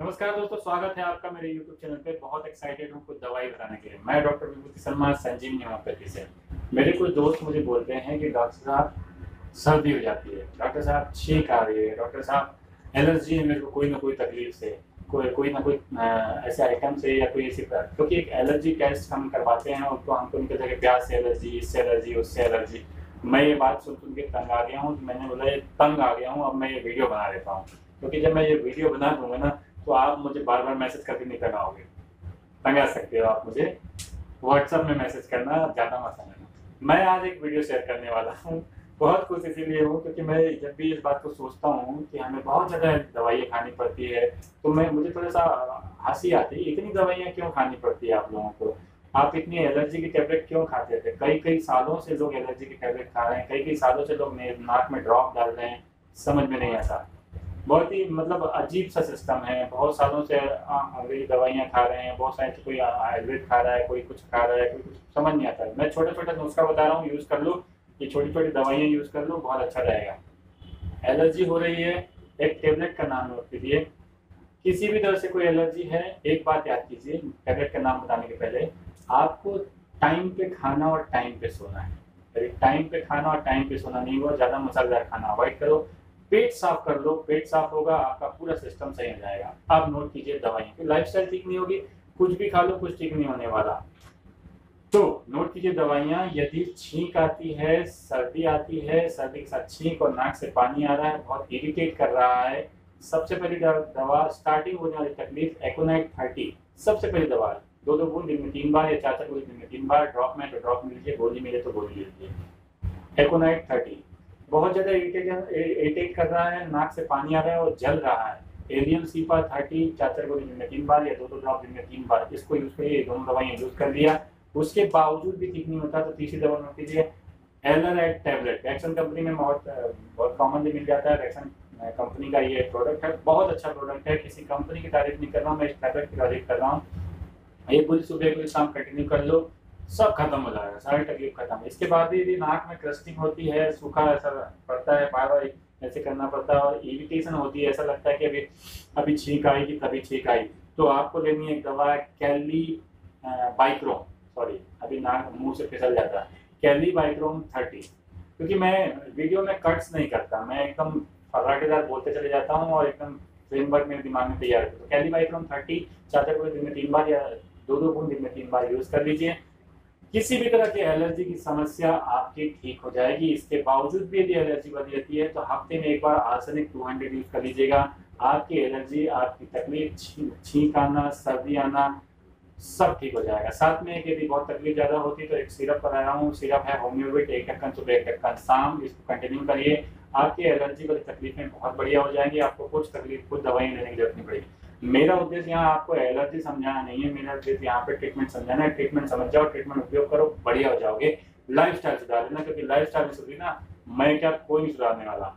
स्वागत है आपका मेरे YouTube चैनल पे। बहुत एक्साइटेड हूँ कुछ दवाई बताने के लिए। मैं डॉक्टर विभूति शर्मा, संजीव होम्योपैथी से। मेरे कुछ दोस्त मुझे बोलते हैं कि डॉक्टर साहब, सर्दी हो जाती है। डॉक्टर साहब, छींक आ रही है। डॉक्टर साहब, एलर्जी है मेरे को कोई ना कोई तकलीफ़ से। कोई कोई ना कोई ऐसे आइटम से या कोई ऐसी क्योंकि एक एलर्जी टेस्ट हम करवाते हैं उसको हमको निकलता है प्याज से एलर्जी इससे एलर्जी उससे एलर्जी मैं ये बात सुन सुन के तंग आ गया हूँ। तो मैंने बोला तंग आ गया हूँ, अब मैं ये वीडियो बना लेता हूँ। क्योंकि जब मैं ये वीडियो बना दूँगा ना तो आप मुझे बार बार मैसेज करके नहीं तंगाओगे तंगा सकते हो आप मुझे। व्हाट्सएप में मैसेज करना ज़्यादा मत समझना मैं आज एक वीडियो शेयर करने वाला हूँ। बहुत खुश इसीलिए हूँ क्योंकि मैं जब भी इस बात को सोचता हूँ कि हमें बहुत ज़्यादा दवाइयाँ खानी पड़ती है तो मैं, मुझे थोड़ा सा हँसी आती है। इतनी दवाइयाँ क्यों खानी पड़ती है आप लोगों को? आप इतनी एलर्जी की टेबलेट क्यों खाते थे? कई कई सालों से लोग एलर्जी की टेबलेट खा रहे हैं कई कई सालों से लोग नाक में ड्रॉप डाल रहे हैं। समझ में नहीं आता। बहुत ही मतलब अजीब सा सिस्टम है। बहुत सालों से अंग्रेज़ी दवाइयाँ खा रहे हैं, बहुत सारे कोई आयुर्वेद खा रहा है, कोई कुछ खा रहा है, कोई कुछ समझ नहीं आता। है मैं छोटे छोटे नुस्खा बता रहा हूँ यूज़ कर लो, ये छोटी छोटी दवाइयाँ यूज़ कर लो, बहुत अच्छा रहेगा। एलर्जी हो रही है, एक टेबलेट का नाम नोट कीजिए। किसी भी तरह से कोई एलर्जी है, एक बात याद कीजिए टेबलेट का नाम बताने के पहले, आपको टाइम पे खाना और टाइम पे सोना है। टाइम पे खाना और टाइम पे सोना नहीं हुआ, ज़्यादा मसालेदार खाना अवॉइड करो पेट साफ़ कर लो, पेट साफ़ होगा, आपका पूरा सिस्टम सही हो जाएगा। आप नोट कीजिए दवाइयों की। लाइफ ठीक नहीं होगी, कुछ भी खा लो, कुछ ठीक नहीं होने वाला। तो नोट कीजिए दवाइयाँ, यदि छींक आती है, सर्दी आती है, सर्दी के साथ छींक और नाक से पानी आ रहा है, बहुत इरिटेट कर रहा है, सबसे पहली दवा स्टार्टिंग होने वाली तकलीफ़ एकोनाइट थर्टी सबसे पहली दवा, दो दो बूंद दिन में तीन बार या चार चार बूंद दिन में तीन बार ड्रॉप में तो ड्रॉप में लीजिए, गोली मिले तो गोली लीजिए। एकोनाइट थर्टी बहुत ज़्यादा इरिटेट कर रहा है, नाक से पानी आ रहा है और जल रहा है। एलियम सीपा थर्टी चार चार दिन में तीन बार या दो दो ड्रॉप दिन में तीन बार, इसको यूज़ करिए दोनों दवाइयाँ यूज़ कर लिया उसके बावजूद भी ठीक नहीं होता तो तीसरी दवा नोट कीजिए एलर टैबलेट वैक्सन कंपनी में बहुत बहुत कॉमनली मिल जाता है वैक्सन कंपनी का ये प्रोडक्ट है। बहुत अच्छा प्रोडक्ट है, किसी कंपनी की तारीफ़ नहीं कर रहा हूँ, मैं इस टैबलेट की तारीफ़ कर रहा हूँ। ये पूरी सुबह पूरी शाम कंटिन्यू कर लो। सब खत्म हो जाएगा, सारी तकलीफ़ खत्म इसके बाद यदि नाक में क्रस्टिंग होती है, सूखा ऐसा पड़ता है, बार बार ऐसे करना पड़ता है और इरिटेशन होती है, ऐसा लगता है कि अभी अभी छींक आएगी तभी छींक आई। तो आपको लेनी है दवा कैली बाइक्रोम सॉरी अभी नाक, मुँह से फिसल जाता है। कैली बाइक्रोम थर्टी क्योंकि मैं वीडियो में कट्स नहीं करता, मैं एकदम फराटेदार बोलते चले जाता हूँ और एकदम फ्रेमवर्क मेरे दिमाग में तैयार तो कैली बाइक्रोम थर्टी चार चार दिन में तीन बार या दो दो बूंद दिन में तीन बार यूज़ कर लीजिए। किसी भी तरह की एलर्जी की समस्या आपकी ठीक हो जाएगी। इसके बावजूद भी यदि एलर्जी बढ़ जाती है तो हफ़्ते में एक बार आर्सेनिक 200 यूज़ कर लीजिएगा। आपकी एलर्जी, आपकी तकलीफ़ छींक आना, सर्दी आना, सब ठीक हो जाएगा। साथ में यदि बहुत तकलीफ़ ज़्यादा होती तो एक सिरप बना रहा हूँ। सिरप है होम्योवेट एक ढक्कन सुबह एक ढक्कन शाम इसको कंटिन्यू करिए। आपकी एलर्जी वाली तकलीफें बहुत बढ़िया हो जाएँगी। आपको कुछ तकलीफ़, कुछ दवाई लेने की ज़रूरत नहीं पड़ेगी। मेरा उद्देश्य यहाँ आपको एलर्जी समझाना नहीं है, मेरा उद्देश्य यहाँ पे ट्रीटमेंट समझाना है। ट्रीटमेंट समझ जाओ ट्रीटमेंट उपयोग करो, बढ़िया हो जाओगे। लाइफ स्टाइल सुधार लेना, क्योंकि लाइफ स्टाइल में सुधरी ना मैं क्या, कोई नहीं सुधारने वाला।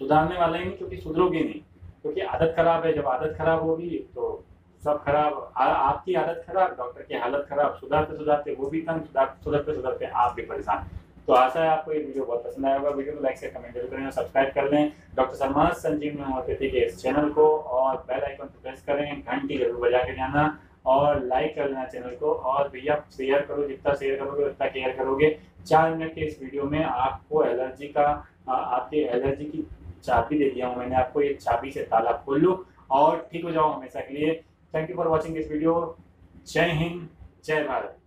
सुधारने वाला ही नहीं, क्योंकि सुधरोगी नहीं। क्योंकि आदत खराब है, जब आदत खराब होगी तो सब खराब आपकी आदत खराब, डॉक्टर की हालत खराब सुधारते सुधारते वो भी तंग सुधारते सुधरते सुधरते आप भी परेशान। तो आशा है आपको ये वीडियो बहुत पसंद आएगा वीडियो को लाइक से कमेंट ज़रूर करें और सब्सक्राइब कर लें। डॉक्टर सलमान संजीव होम्योपैथी के इस चैनल को और बेल आइकन को प्रेस करें, घंटी ज़रूर बजा के जाना और लाइक कर लेना चैनल को और भैया शेयर करो, जितना शेयर करोगे उतना केयर करोगे। चार मिनट के इस वीडियो में आपको एलर्जी का आपके एलर्जी की चाबी दे दिया हूँ मैंने आपको, ये चाबी से ताला खोल लो और ठीक हो जाओ हमेशा के लिए। Thank you for watching this video जय हिंद, जय भारत।